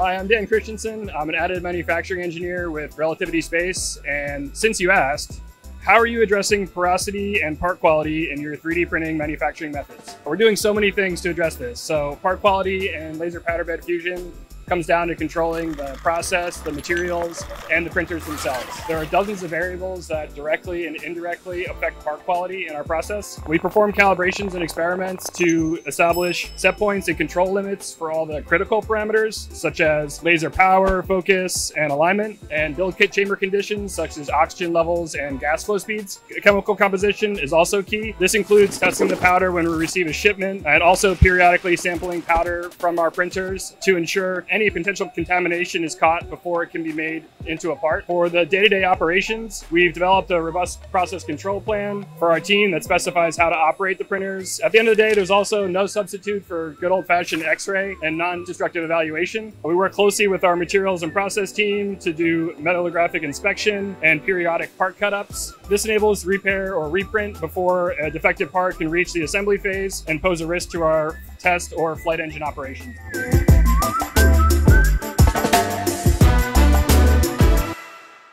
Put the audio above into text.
Hi, I'm Dan Christensen. I'm an additive manufacturing engineer with Relativity Space. And since you asked, how are you addressing porosity and part quality in your 3D printing manufacturing methods? We're doing so many things to address this. So part quality and laser powder bed fusion comes down to controlling the process, the materials, and the printers themselves. There are dozens of variables that directly and indirectly affect part quality in our process. We perform calibrations and experiments to establish set points and control limits for all the critical parameters, such as laser power, focus, and alignment, and build kit chamber conditions, such as oxygen levels and gas flow speeds. Chemical composition is also key. This includes testing the powder when we receive a shipment, and also periodically sampling powder from our printers to ensure any any potential contamination is caught before it can be made into a part. For the day-to-day -day operations, we've developed a robust process control plan for our team that specifies how to operate the printers. At the end of the day, there's also no substitute for good old-fashioned x-ray and non-destructive evaluation. We work closely with our materials and process team to do metallographic inspection and periodic part cut-ups. This enables repair or reprint before a defective part can reach the assembly phase and pose a risk to our test or flight engine operations.